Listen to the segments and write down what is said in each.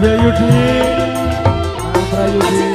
दिव्या उठिए उठिए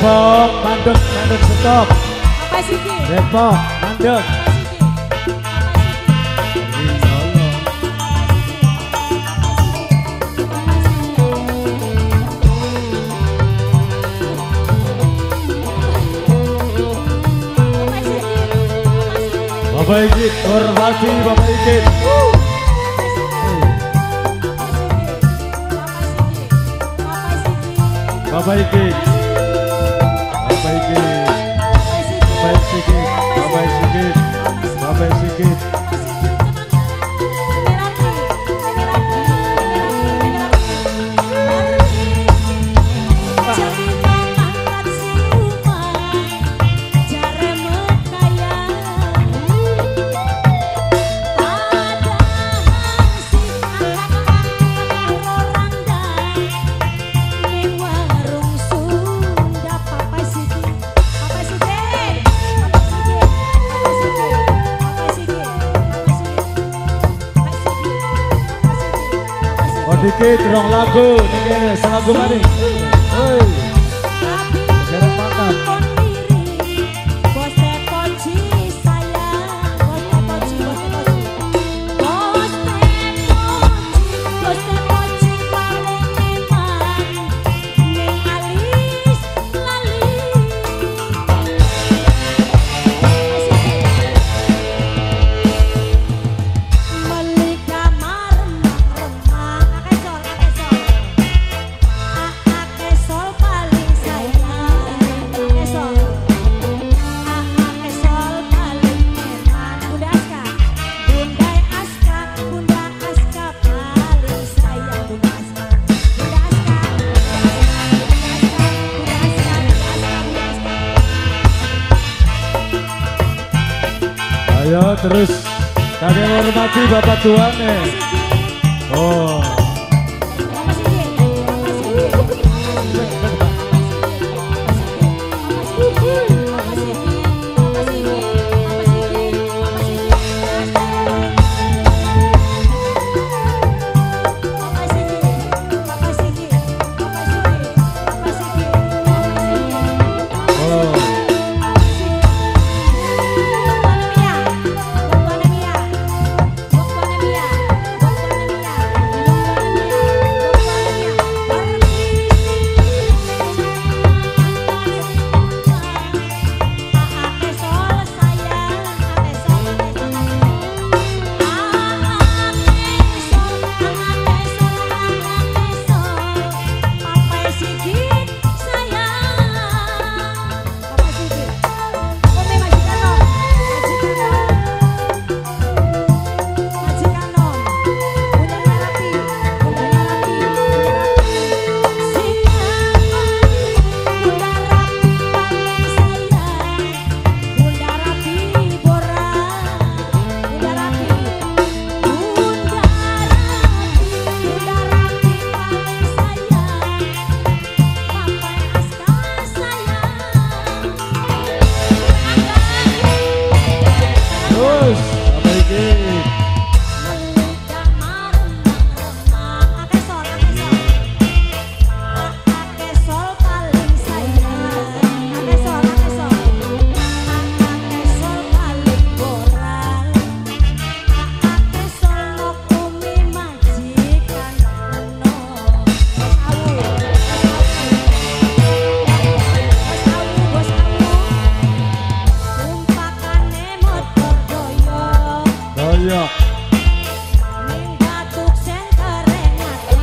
Depok, Bandung, Bandung stop. Apa sih Ki? Depok, Bandung. Bapak Ikit, hormati Bapak Ikit. Bapak Ikit. Dikit, rong lagu. Niki, selagu maning. Terus kami hormati Bapak Tuan nih. Oh, Iya. Ninggatuk sing keren ati.